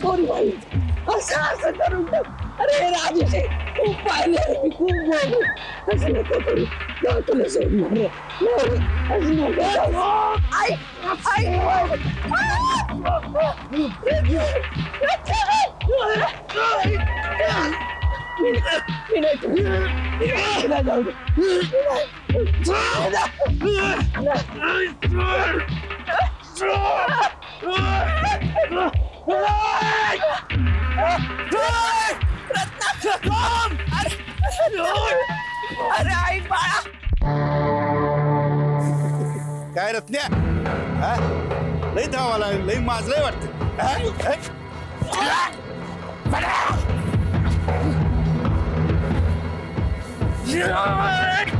What do I eat? I'm sorry, I don't know. अरे आहे. खूप पाहिले मी खूप बोललो असं नको करू जाऊ तुला रे. नाही, असं नको करू. आई आई मी नाही- मी नाही मी नाही जाऊ दे. मी अरे आई बाळा काय रत्न्या? हा? लई धावाला लई माजलंय वाटत. Ratnakar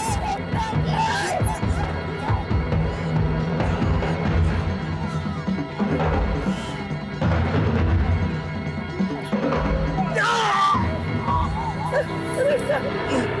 Thank you.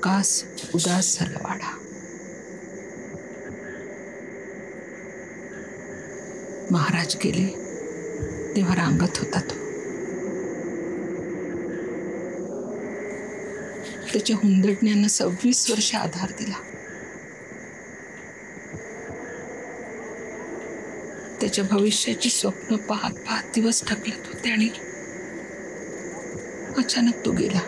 आकाश उदास झाला वाडा महाराज गेले तेव्हा रांगत होता तो. त्याच्या हुंदडण्यानं सव्वीस वर्ष आधार दिला. त्याच्या भविष्याची स्वप्न पाहत पाहत दिवस ढकलत होते आणि अचानक तो गेला.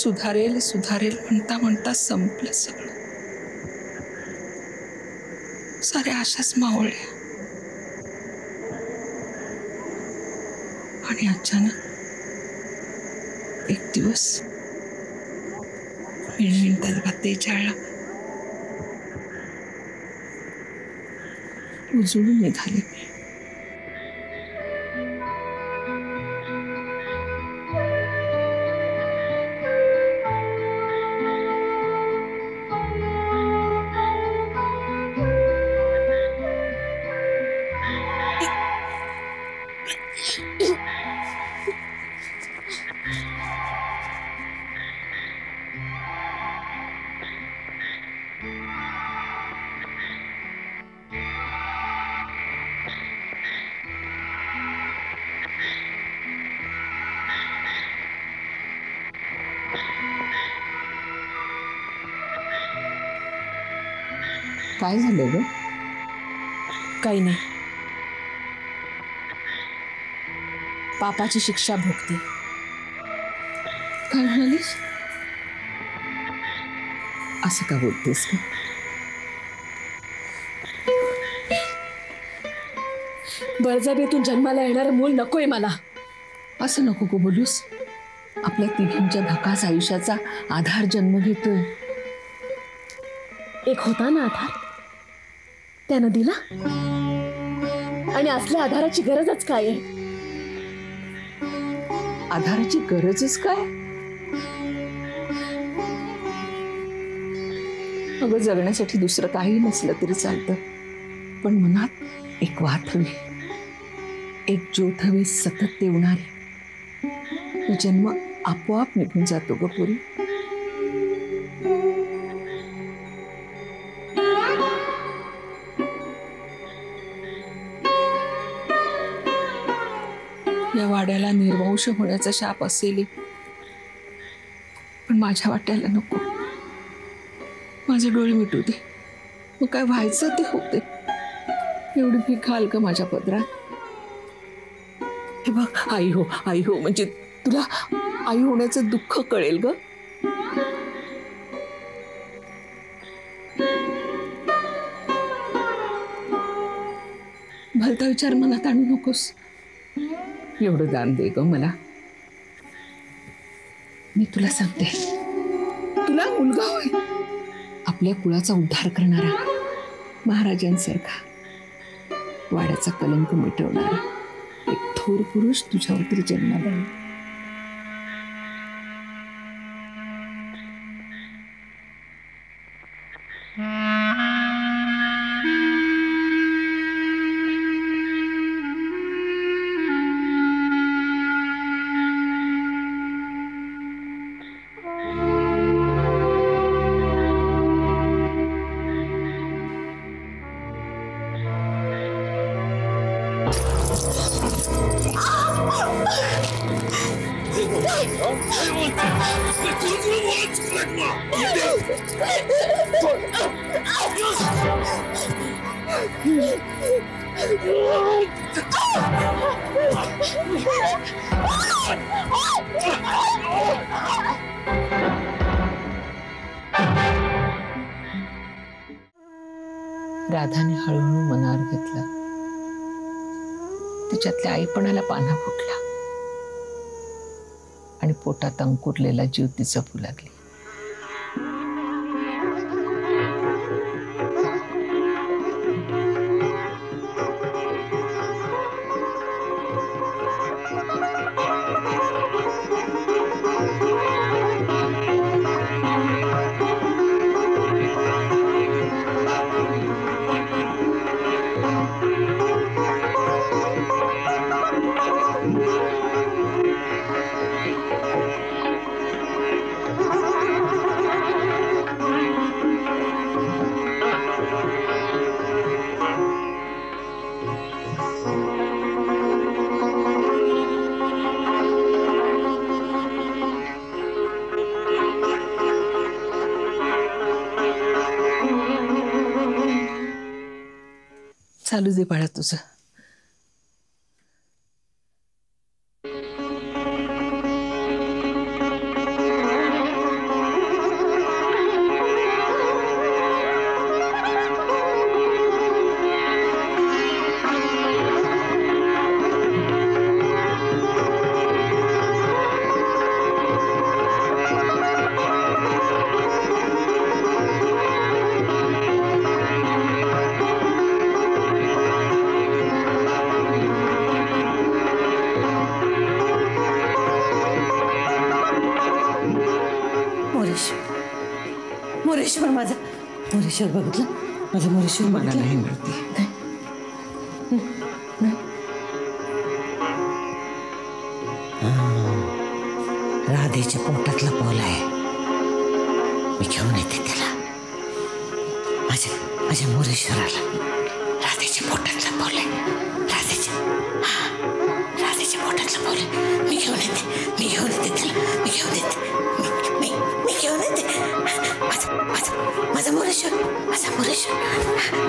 सुधारेल सुधारेल, म्हणता म्हणता संपलं सगळं. साऱ्या आशाच मावळल्या आणि अचानक एक दिवस मिणमिणत्या तेजाळला उजळून निघाले. काय झालं ग? काही नाही. पापाची शिक्षा भोगते. काय म्हणालीस असं का बोलतेस का बळजबीतून जन्माला येणारं मूल नकोय मला. असं नको गो बोलूस. आपल्या तिघींच्या भकास आयुष्याचा आधार जन्म घेतोय. एक होता ना आधार? त्यानं दिला आणि असल्या आधाराची गरजच काय आहे? आधाराची गरजच काय? अगं जगण्यासाठी दुसरं काही नसलं तरी चालतं. पण मनात एक वात हवी. एक ज्योत हवी सतत देवणारी जन्म आपोआप निघून जातो ग पुरी. दोष होण्याचा शाप असेल. पण माझ्या वाट्याला नको. माझे डोळे मिटू दे. मग काय व्हायचं ते होते. एवढी भी घाल ग माझ्या पदरात? हे बघ आई हो आई हो म्हणजे तुला आई होण्याचं दुःख कळेल ग? भलता विचार मनात आणू नकोस. एवढं दान दे ग मला. मी तुला सांगते. तुला मुलगा होय. आपल्या कुळाचा उद्धार करणारा महाराजांसारखा वाड्याचा कलंक मिटवणारा एक थोर पुरुष तुझ्यावरती जन्माला राधाने हळूहळू मनावर घेतलं. तिच्यातल्या आईपणाला पाना फुटला. आणि पोटात अंकुरलेला जीव तिचा फुलागली चालू दे बाळा तुझं मोरेश्वर माझा. मोरेश्वर बघितलं? माझं मोरेश्वर मला नाही मिळते राधेच्या पोटातला पोल आहे. मी घेऊन येते त्याला. माझ्या माझ्या मोरेश्वराला. राधेच्या पोटातला पोल आहे. राधेच्या हा, राधेच्या पोटातलं पावलं मी घेऊन येते. मी घेऊन येते त्याला. मी घेऊन येते. येते माझा माझा माझा मोरेश्वर माझा मोरेश्वर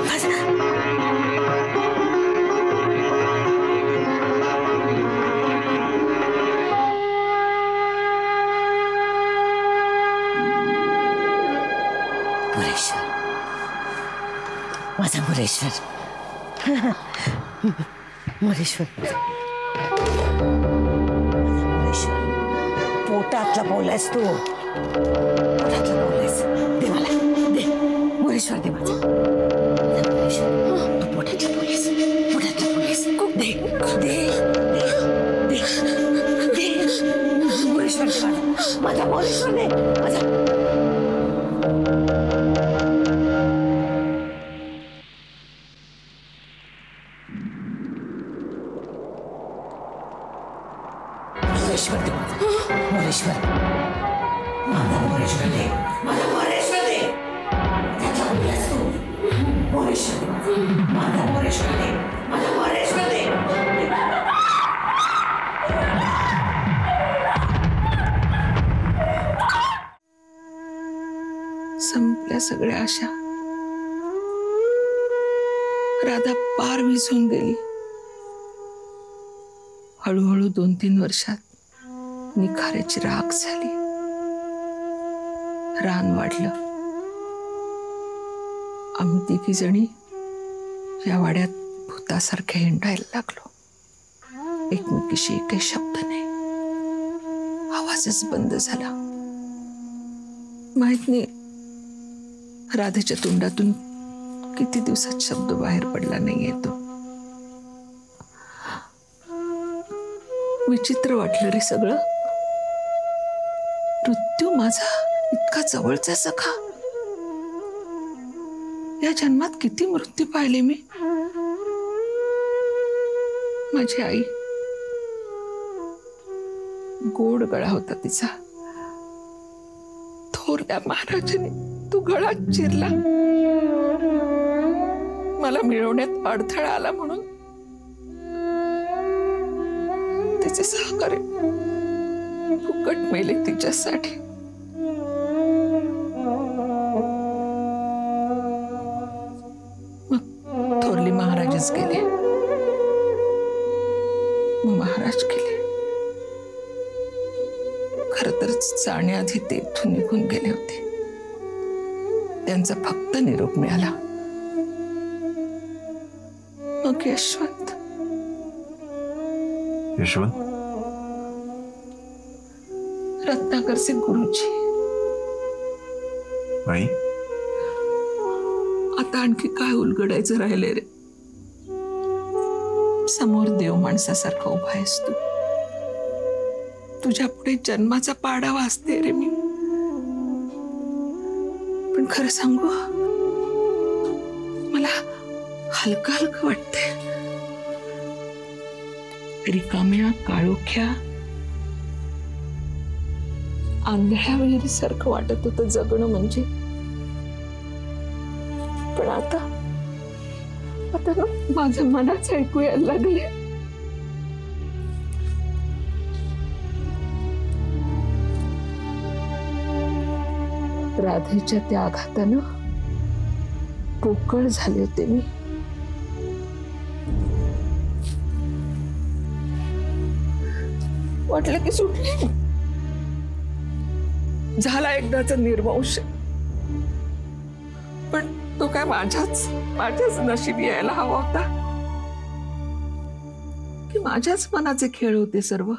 माझा मुरेश्वर माझा मुरेश्वर मुरेश्वर मुरेश्वर पोटातला पावलायस तू पोटातला पावलायस दे मला दे मुरेश्वर दे माझा आपल्या सगळ्या आशा. राधा पार विझून गेली. हळूहळू दोन तीन वर्षात निखाऱ्याची राख झाली. रान वाढलं. आम्ही तिघी जणी या वाड्यात भूतासारखे हिंडायला लागलो. एकमेकीशी काही शब्द नाही. आवाजच बंद झाला. माहीत नाही राधेच्या तोंडातून किती दिवसात शब्द बाहेर पडला नाही येतो विचित्र वाटलं रे सगळं. मृत्यू माझा इतका जवळचा सखा. या जन्मात किती मृत्यू पाहिले मी? माझी आई गोड गळा होता तिचा. थोरल्या महाराजाने तो गळा चिरला. मला मिळवण्यात अडथळा आला म्हणून. तिचे सहकार्य फुकट मेले तिच्यासाठी. मग थोरली महाराजच गेले. मग महाराज गेले. खर तर जाण्याआधी ते इथून निघून गेले होते. त्यांचा फक्त निरोप मिळाला. मग यशवंत? यशवंत? रत्नाकरचे गुरुजी. बाई आता आणखी काय उलगडायचं राहिले रे? समोर देव माणसासारखा उभा आहेस तू. तुझ्या पुढे जन्माचा पाडा वाचते रे मी. खरं सांगू? मला हलकं हलकं वाटतंय. रिकाम्या काळोख्या आंधळ्या विहिरीसारखं वाटत होतं जगणं म्हणजे. पण आता आता माझ्या मनाच ऐकू यायला लागले राधेच्या त्या आघातानं पोकळ झाले होते मी. वाटलं की सुटले. झाला एकदाच निर्वंश. पण तो काय माझ्याच माझ्याच नशिबी यायला हवा होता? की माझ्याच मनाचे खेळ होते सर्व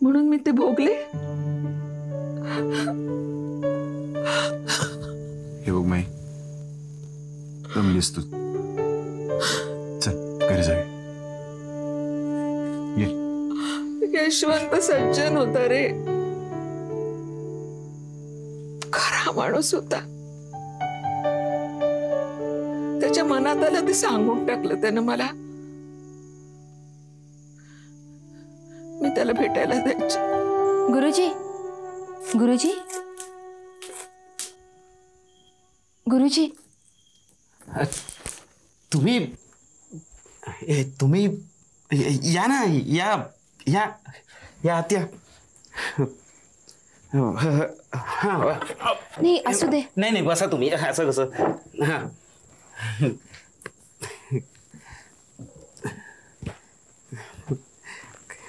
म्हणून मी ते भोगले? हे बघ माई. दमलीस तू. चल घरी जाऊया. यशवंत सज्जन होता रे. खरा माणूस होता. त्याच्या मनात आलं ते सांगून टाकलं त्यानं मला. गुरुजी. तुम्ही तुम्ही या ना या या या आत्या. हां नाही असू दे. नाही नाही बसा तुम्ही. असं कसं हां.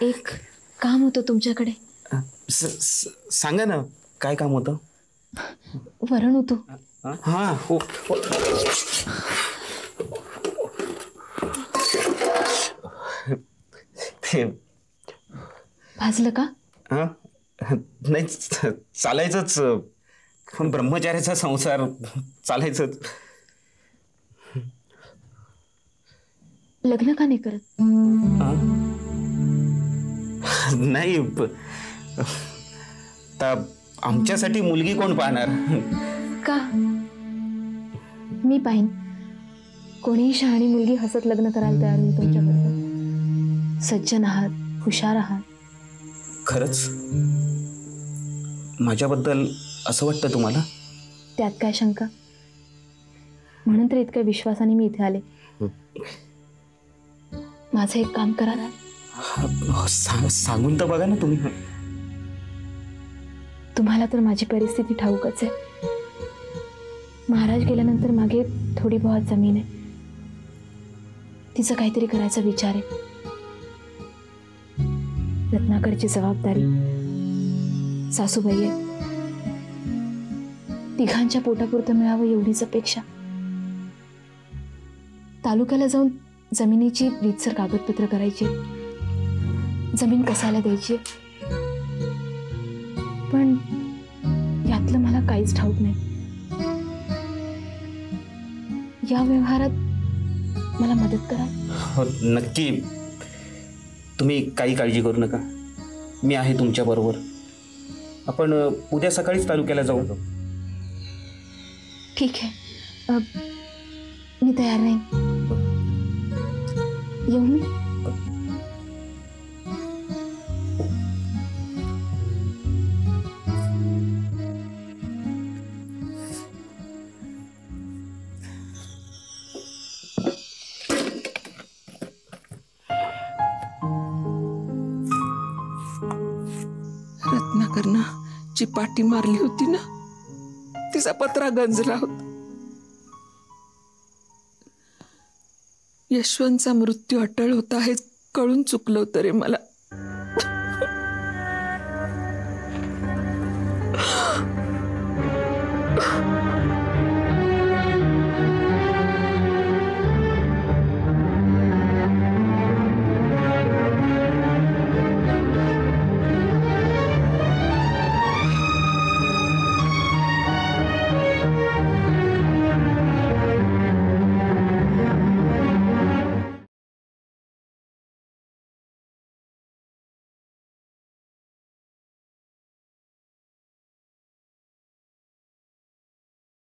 एक काम होतं तुमच्याकडे. सांगा ना काय काम होतं? वरण होतो. हां हो भाजलं का? हां? नाही चालायचंच. ब्रह्मचार्याचा संसार चालायचंच. लग्न का नाही करत? नाही आमच्यासाठी मुलगी कोण पाहणार? का? मी पाहिन. कोणीही शहाणी मुलगी हसत लग्न करायला तयार होईल तुमच्याबरोबर सज्जन आहात हुशार आहात. खरंच? माझ्याबद्दल असं वाटतं तुम्हाला? त्यात काय शंका? म्हणून तर इतक्या विश्वासाने मी इथे आले. माझं एक काम करा ना. सांगून तर बघा ना तुम्ही. तुम्हाला तर माझी परिस्थिती ठाऊकच आहे. महाराज गेल्यानंतर मागे थोडी बहुत जमीन आहे. तिचं काहीतरी करायचा विचार आहे. रत्नाकरची जबाबदारी. सासूबाई आहे. तिघांच्या पोटापुरतं मिळावं एवढीच अपेक्षा. तालुक्याला जाऊन जमिनीची रीतसर कागदपत्र करायची. जमीन कसायला द्यायची? पण या व्यवहारात मला मदत करा. हो नक्की. तुम्ही काही काळजी करू नका. मी आहे तुमच्याबरोबर आपण उद्या सकाळीच तालुक्याला जाऊ. ठीक आहे. मी तयार नाही येऊ मी? जी पाठी मारली होती ना तिचा पत्रा गंजला होता. यशवंतचा मृत्यू अटळ होता हे कळून चुकलं होतं रे मला.